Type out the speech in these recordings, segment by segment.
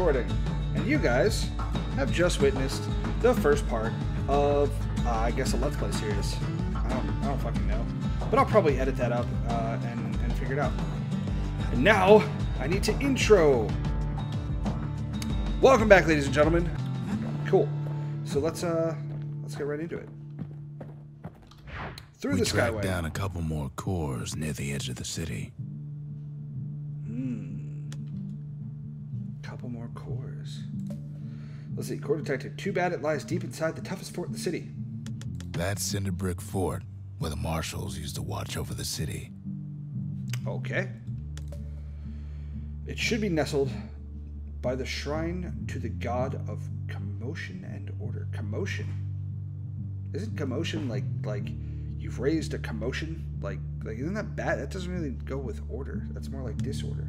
recording. And you guys have just witnessed the first part of, uh, I guess, a Let's Play series. I don't, I don't fucking know. But I'll probably edit that up uh, and, and figure it out. And now, I need to intro. Welcome back, ladies and gentlemen. Cool. So let's uh, let's get right into it. Through We the tracked Skyway. down a couple more cores near the edge of the city. Cores. Let's see. Core detected. Too bad it lies deep inside the toughest fort in the city. That's Cinderbrick Fort, where the marshals used to watch over the city. Okay. It should be nestled by the shrine to the god of commotion and order. Commotion. Isn't commotion like like you've raised a commotion? Like like isn't that bad? That doesn't really go with order. That's more like disorder.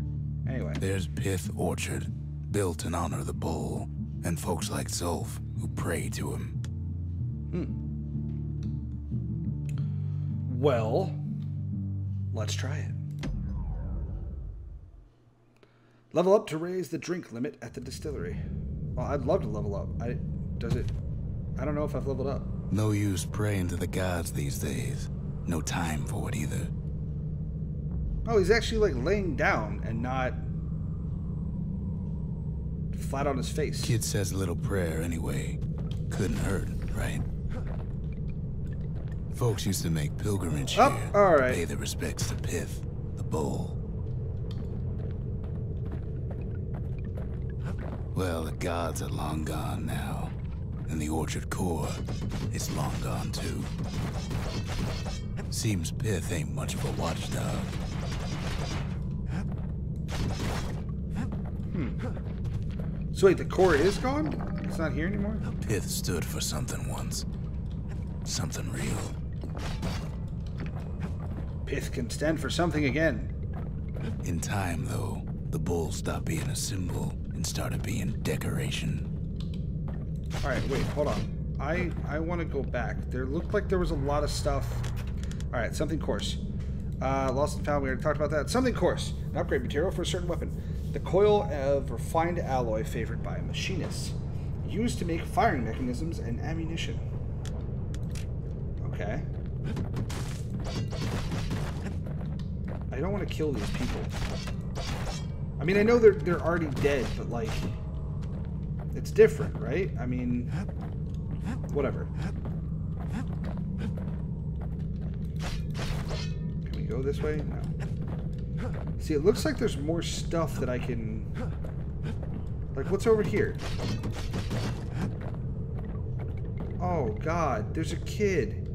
Anyway. There's Pyth Orchard, built in honor of the bull, and folks like Zulf who pray to him. Hmm. Well, let's try it. Level up to raise the drink limit at the distillery. Well, I'd love to level up. I does it I don't know if I've leveled up. No use praying to the gods these days. No time for it either. Oh, he's actually like laying down and not flat on his face. Kid says a little prayer anyway. Couldn't hurt, right? Folks used to make pilgrimage Oh, here. all right. Pay their respects to Pyth, the bull. Well, the gods are long gone now. And the Orchard Core is long gone too. Seems Pyth ain't much of a watchdog. So wait, the core is gone? It's not here anymore? Pyth stood for something once. Something real. Pyth can stand for something again. In time, though, the bull stopped being a symbol and started being decoration. Alright, wait, hold on. I I want to go back. There looked like there was a lot of stuff. Alright, something coarse. Uh, lost and found, we already talked about that. Something coarse. An upgrade material for a certain weapon. The coil of refined alloy favored by machinists. Used to make firing mechanisms and ammunition. Okay. I don't want to kill these people. I mean, I know they're they're already dead, but like, it's different, right? I mean, whatever. Can we go this way? No. See, it looks like there's more stuff that I can. Like, what's over here? Oh God, there's a kid.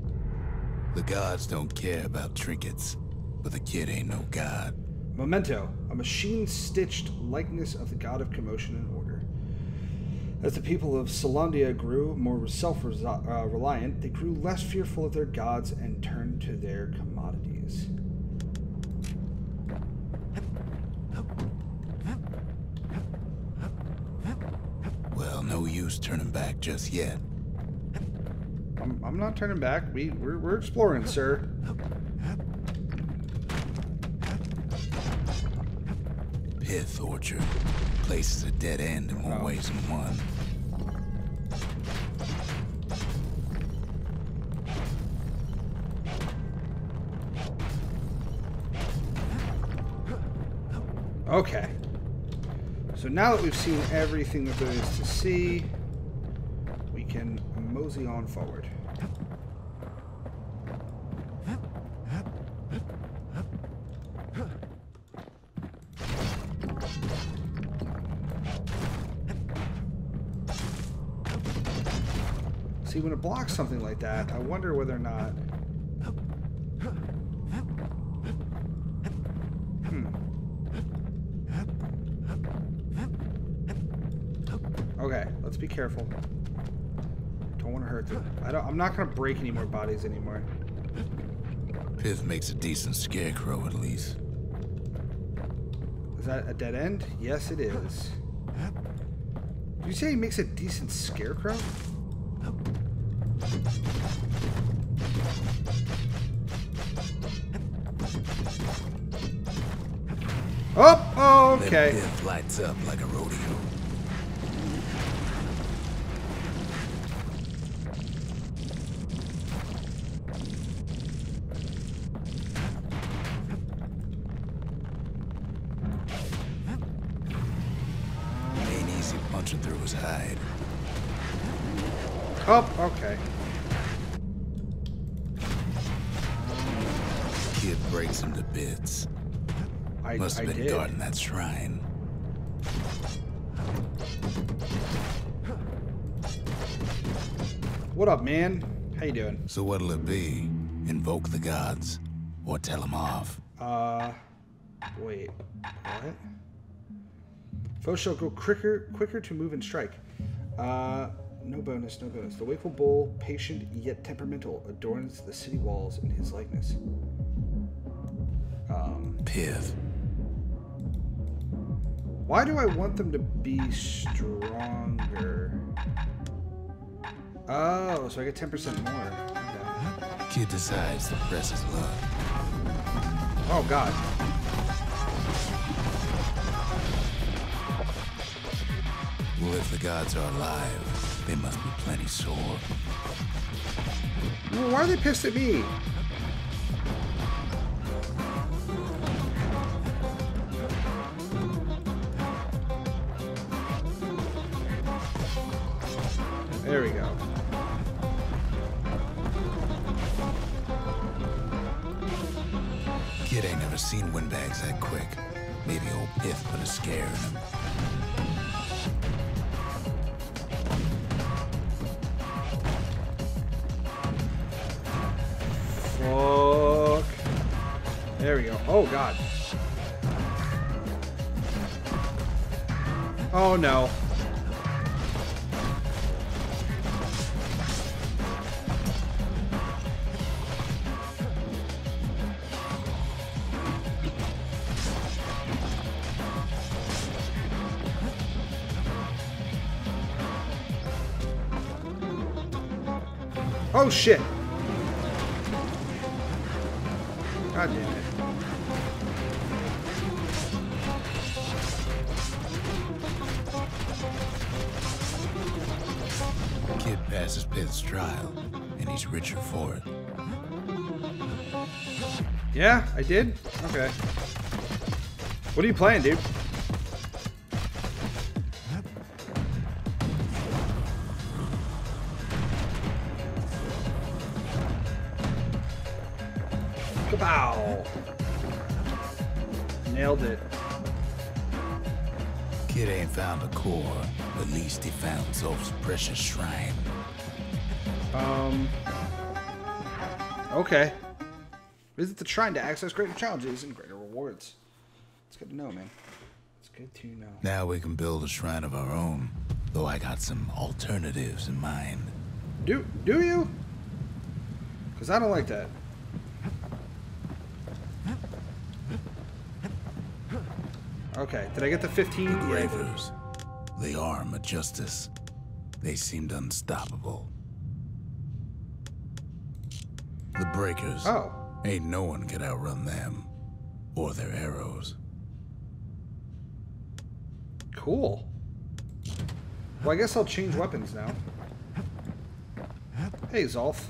The gods don't care about trinkets, but the kid ain't no god. Memento, a machine stitched likeness of the god of commotion and order. As the people of Caelondia grew more self uh, reliant, they grew less fearful of their gods and turned to their. Well, no use turning back just yet. I'm, I'm not turning back. We, we're, we're exploring, sir. Pyth Orchard. Place is a dead end in more Oh. ways than one. Okay. So now that we've seen everything that there is to see, we can mosey on forward. See, when it blocks something like that, I wonder whether or not. Hmm. Okay, let's be careful. Don't want to hurt them. I don't. I'm not gonna break any more bodies anymore. Pyth makes a decent scarecrow at least. Is that a dead end? Yes, it is. Did you say he makes a decent scarecrow? Oh, Then okay. Lights up like a Kid breaks him to bits. I, Must I have been did. guarding that shrine. What up, man? How you doing? So what'll it be? Invoke the gods? Or tell them off? Uh, wait. What? Foes shall go quicker, quicker to move and strike. Uh, no bonus, no bonus. The wakeful bull, patient yet temperamental, adorns the city walls in his likeness. Um, Pyth. why do I want them to be stronger? Oh, so I get 10% more. Okay. Kid decides to press his luck. Oh, God. Well, if the gods are alive, they must be plenty sore. Well, why are they pissed at me? There we go. Kid ain't never seen windbags that quick. Maybe old Pyth put a scare in him. Fuck. There we go. Oh, God. Oh, no. Oh, shit. God damn it. Kid passes Pyth's trial, and he's richer for it. Yeah, I did? Okay. What are you playing, dude? Ain't core, at least he found Zulf's precious shrine. Um. Okay. Visit the shrine to access greater challenges and greater rewards. It's good to know, man. It's good to know. Now we can build a shrine of our own, though I got some alternatives in mind. Do do you? Because I don't like that. Okay, did I get the 15? Yeah, Gravers, the arm of justice. They seemed unstoppable. The breakers. Oh, Ain't no one could outrun them. Or their arrows. cool. Well, I guess I'll change weapons now. Hey, Zulf.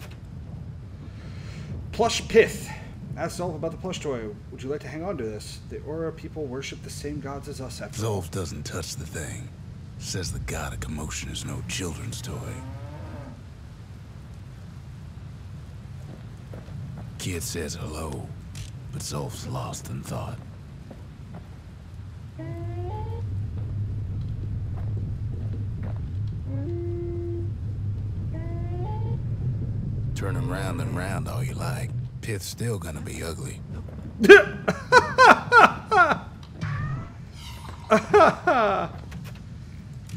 Plush Pyth. Ask Zulf about the plush toy. Would you like to hang on to this? The Ura people worship the same gods as us after. Zolf doesn't touch the thing. Says the god of commotion is no children's toy. Kid says hello, but Zulf's lost in thought. Turn him round and round all you like. Pyth's still gonna be ugly.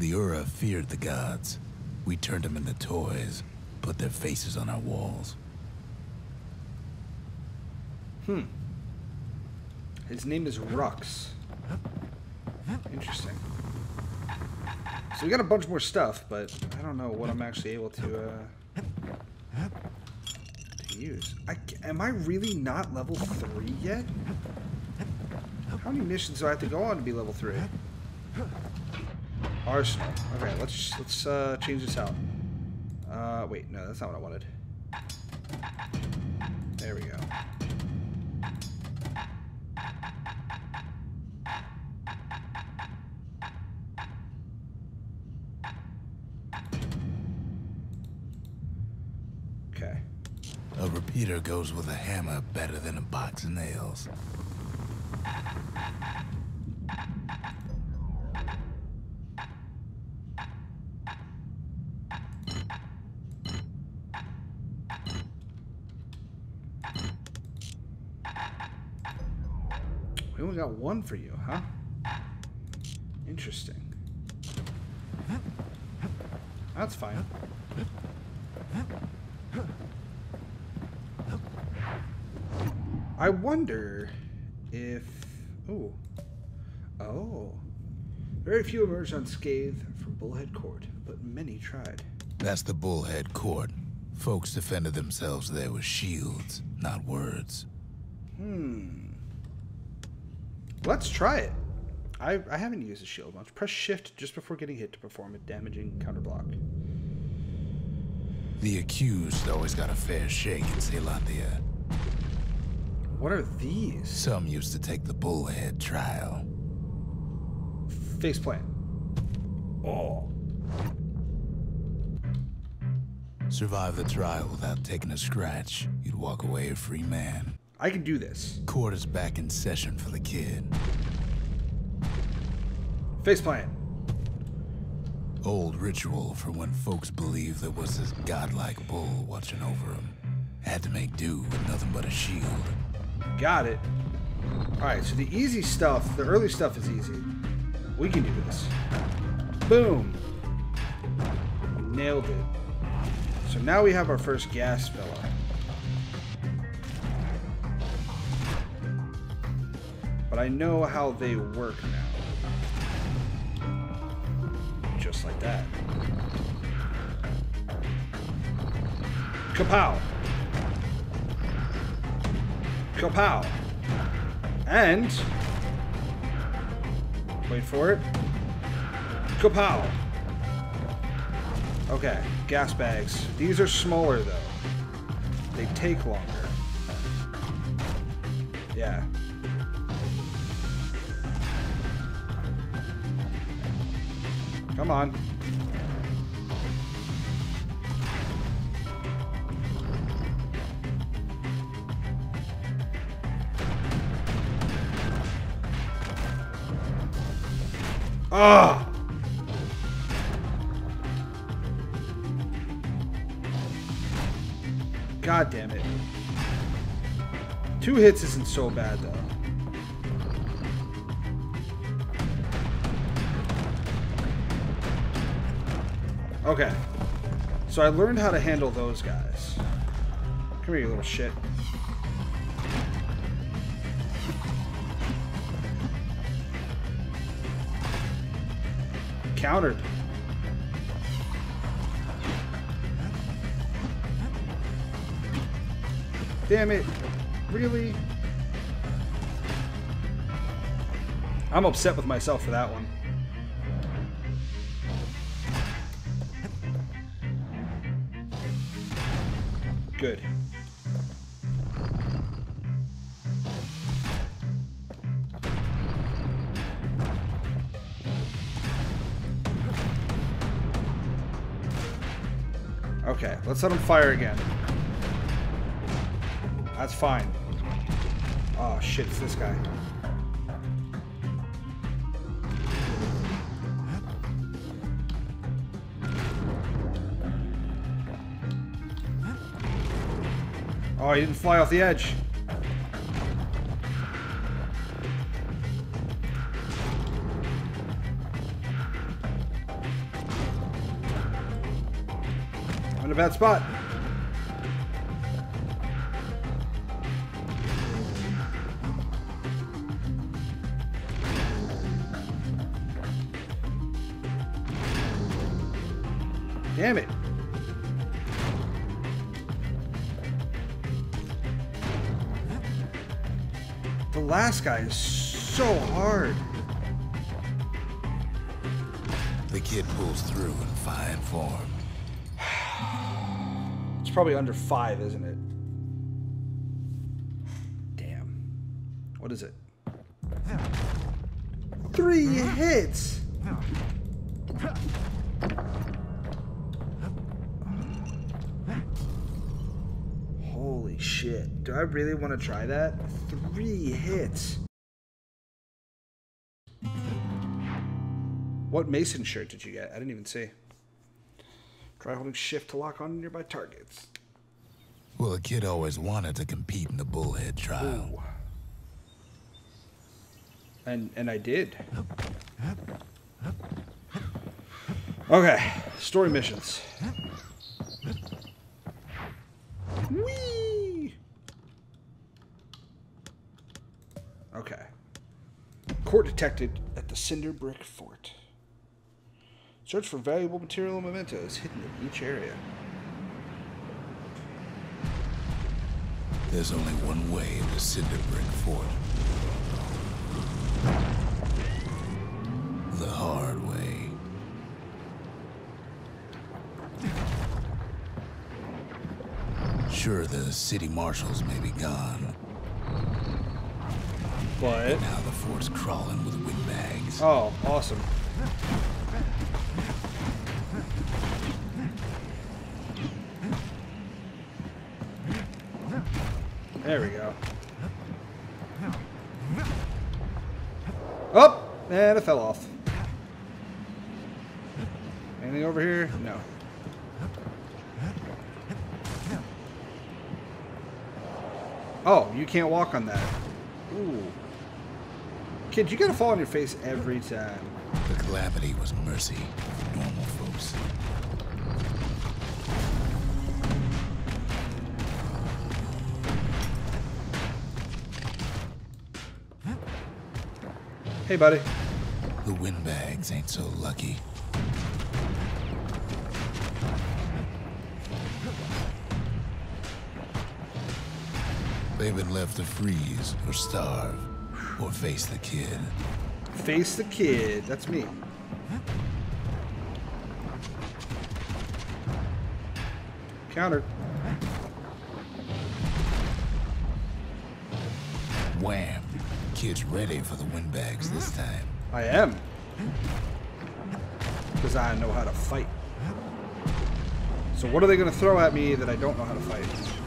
The Ura feared the gods. We turned them into toys, put their faces on our walls. Hmm. His name is Rucks. Interesting. So we got a bunch more stuff, but I don't know what I'm actually able to uh, to use. I, am I really not level three yet? How many missions do I have to go on to be level three? Arsenal. Okay, let's let's uh, change this out. Uh, wait, no, that's not what I wanted. There we go. Okay. A repeater goes with a hammer better than a box of nails. For you, huh? Interesting. That's fine. I wonder if. Oh. Oh. Very few emerged unscathed from Bullhead Court, but many tried. That's the Bullhead Court. Folks defended themselves there with shields, not words. Hmm. Let's try it. I, I haven't used a shield much. Press shift just before getting hit to perform a damaging counterblock. The accused always got a fair shake in Caelondia. What are these? Some used to take the bullhead trial. Faceplant. Oh. Survive the trial without taking a scratch, you'd walk away a free man. I can do this. Court is back in session for the kid. Faceplant. Old ritual for when folks believed there was this godlike bull watching over them. Had to make do with nothing but a shield. Got it. Alright, so the easy stuff, the early stuff is easy. We can do this. Boom. Nailed it. So now we have our first gas fella. But I know how they work now. Just like that. Kapow! Kapow! And... Wait for it. Kapow! Okay, gas bags. These are smaller, though. They take longer. Yeah. Come on. Ah! God damn it. Two hits isn't so bad, though. Okay. So I learned how to handle those guys. Come here, you little shit. Countered. Damn it. Really? I'm upset with myself for that one. Good. Okay, let's let him fire again. That's fine. Oh shit, it's this guy. Oh, he didn't fly off the edge. I'm in a bad spot. Last guy is so hard. The kid pulls through in fine form. It's probably under five, isn't it? Damn. What is it? Three hits! Shit. Do I really want to try that? Three hits. What Mason shirt did you get? I didn't even see. Try holding shift to lock on nearby targets. Well, a kid always wanted to compete in the bullhead trial. Ooh. And and I did. Okay, story missions. Whee! Okay. Court detected at the Cinderbrick Fort. Search for valuable material and mementos hidden in each area. There's only one way into Cinder Brick Fort. The hard way. Sure, the city marshals may be gone. But Now the fort's crawling with windbags. oh, awesome. There we go. Up oh, and it fell off. Anything over here? No. Oh, you can't walk on that. Kid, you gotta fall on your face every time. The calamity was mercy for normal folks. Hey, buddy. The windbags ain't so lucky. They've been left to freeze or starve or face the kid. Face the kid. That's me. Counter. Wham! Kid's ready for the windbags this time. I am. Because I know how to fight. So what are they going to throw at me that I don't know how to fight?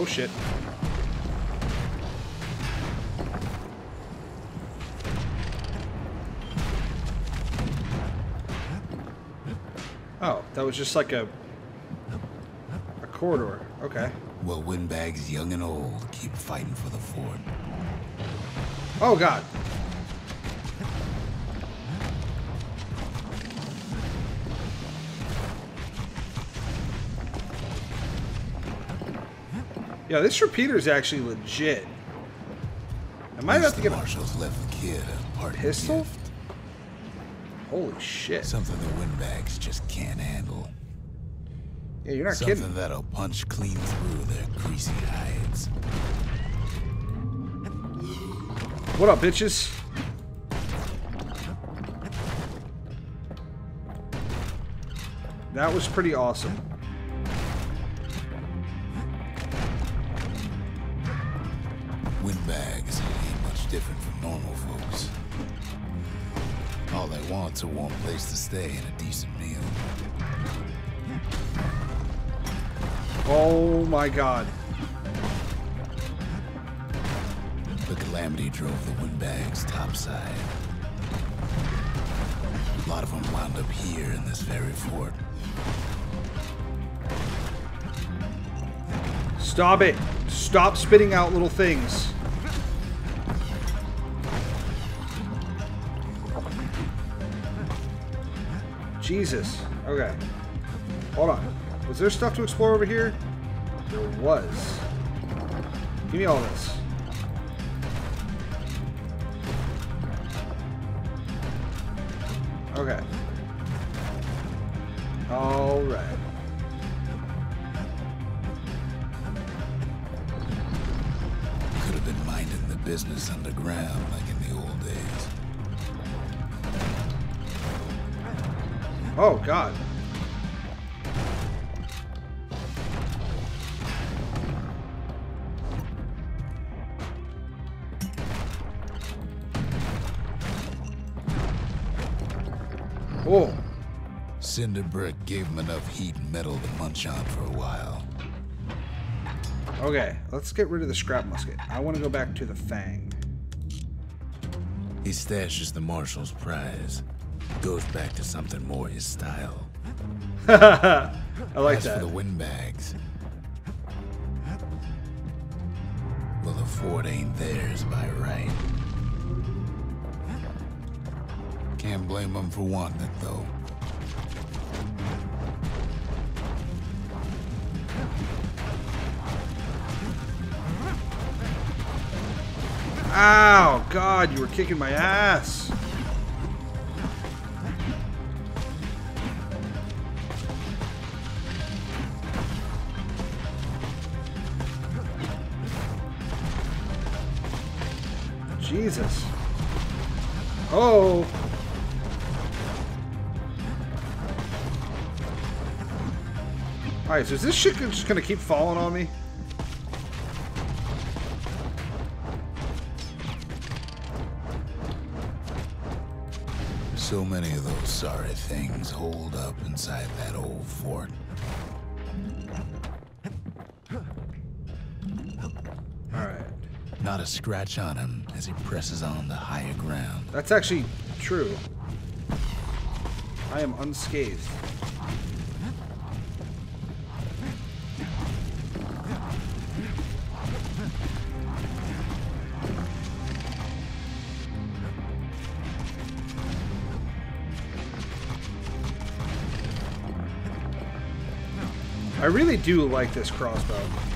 Oh shit. Oh, that was just like a a corridor. Okay. Well, windbags young and old keep fighting for the fort. Oh god. Yeah, this repeater is actually legit. I might have to get a marshals left the kid a parting pistol. gift. Holy shit. Something the windbags just can't handle. Yeah, you're not Something kidding. that'll punch clean through their greasy hides. What up, bitches? That was pretty awesome. Want's a warm place to stay and a decent meal. Oh my god. The calamity drove the windbags topside. A lot of them wound up here in this very fort. Stop it. Stop spitting out little things. Jesus. Okay. Hold on. Was there stuff to explore over here? There was. Give me all this. Okay. Oh, God. Oh. Cinderbrick gave him enough heat and metal to munch on for a while. Okay, let's get rid of the scrap musket. I want to go back to the Fang. He stashes the Marshal's prize. Goes back to something more his style. I like As that. for the windbags, well, the fort ain't theirs by right. Can't blame them for wanting it, though. Ow, God, you were kicking my ass. Jesus. Oh. Alright, so is this shit just gonna keep falling on me? So many of those sorry things hold up inside that old fort. Not a scratch on him as he presses on the higher ground. That's actually true. I am unscathed. I really do like this crossbow.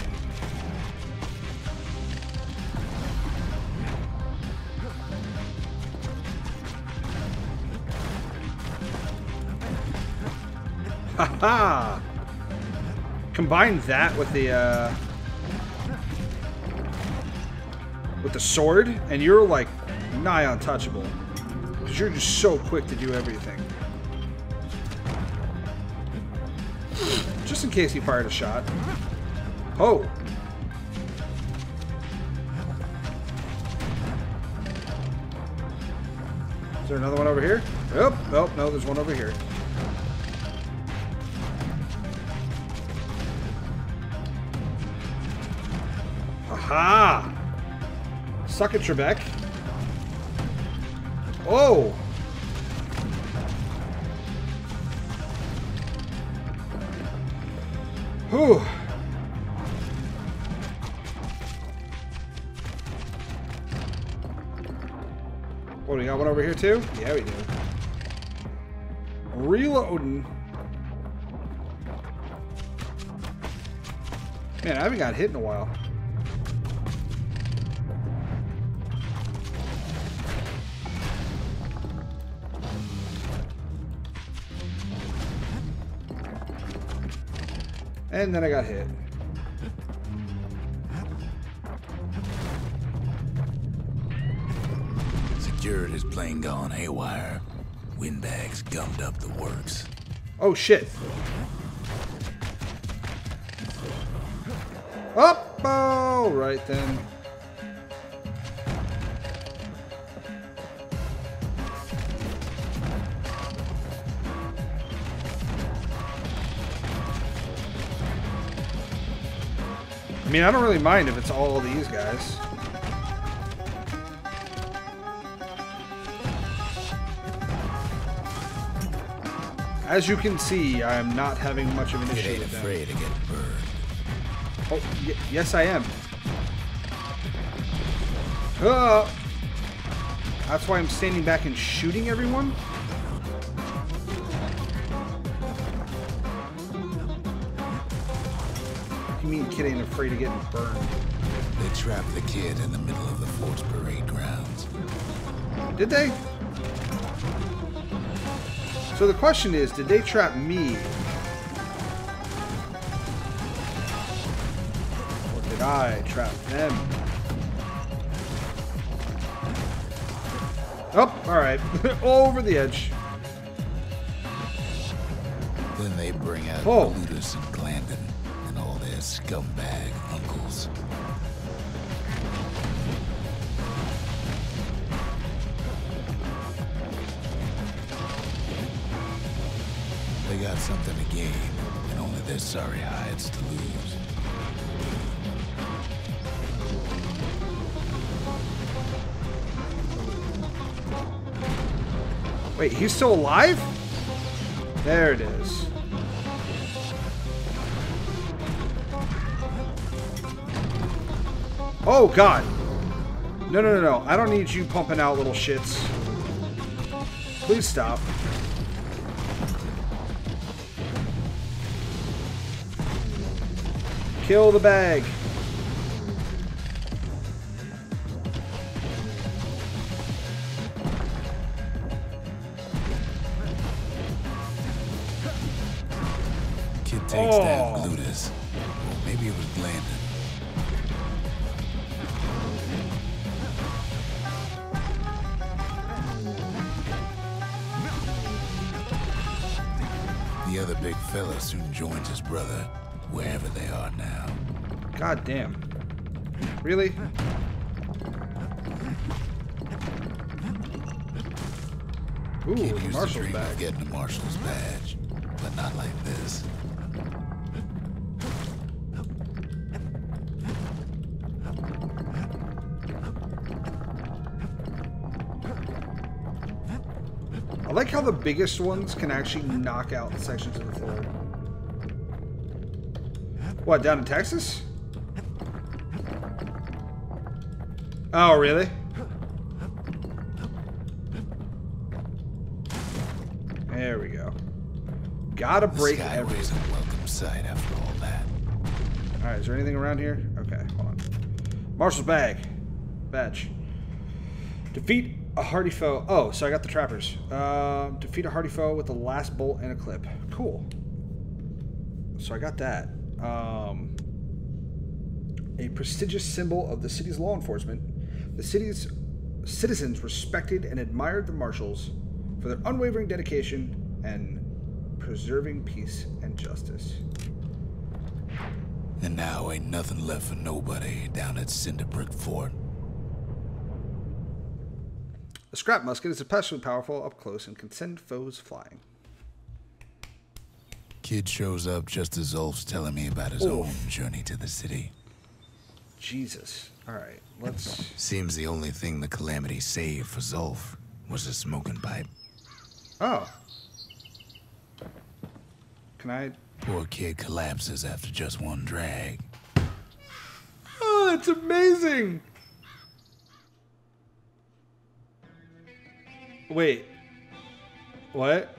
Haha! Combine that with the uh, with the sword, and you're like nigh untouchable because you're just so quick to do everything. Just in case he fired a shot. Oh! Is there another one over here? Oh, oh, no, there's one over here. Aha! Suck it, Trebek. Oh! Whew. Oh, what, we got one over here too? Yeah, we do. Reloading. Man, I haven't got hit in a while. And then I got hit. Security's plain gone haywire. Windbags gummed up the works. Oh shit. Up! All right then. Mean, I don't really mind if it's all these guys. As you can see, I am not having much of an issue with them. afraid to get burned. Oh, y- yes, I am. Ah! That's why I'm standing back and shooting everyone? Kid ain't afraid of getting burned? They trapped the kid in the middle of the fort's parade grounds. Did they? So the question is, did they trap me? Or did I trap them? Oh, alright. Over the edge. Then they bring out Oh. Ludus and and all their scumbag uncles. They got something to gain, and only their sorry hides to lose. Wait, he's still alive? There it is. Oh, God. No, no, no, no. I don't need you pumping out little shits. Please stop. Kill the bag. Kid takes that Oh. glutus. Or maybe it was Glandon. Big fella soon joins his brother, wherever they are now. God damn. Really? Ooh, Kid the marshal's dream bag. of getting a marshal's badge, but not like this. Like how the biggest ones can actually knock out sections of the floor. What, down in Texas? Oh, really? There we go. Gotta break everything. a welcome sight after all that. Alright, is there anything around here? Okay, hold on. Marshal's bag. Batch. Defeat a hardy foe. Oh, so I got the trappers. Uh, defeat a hardy foe with the last bolt and a clip. Cool. So I got that. Um, a prestigious symbol of the city's law enforcement. The city's citizens respected and admired the marshals for their unwavering dedication and preserving peace and justice. And now ain't nothing left for nobody down at Cinderbrick Fort. A scrap musket is especially powerful up close and can send foes flying. Kid shows up just as Ulf's telling me about his Oof. own journey to the city. Jesus. All right, let's. Seems the only thing the Calamity saved for Zulf was a smoking pipe. Oh. Can I? Poor kid collapses after just one drag. Oh, that's amazing. Wait. What?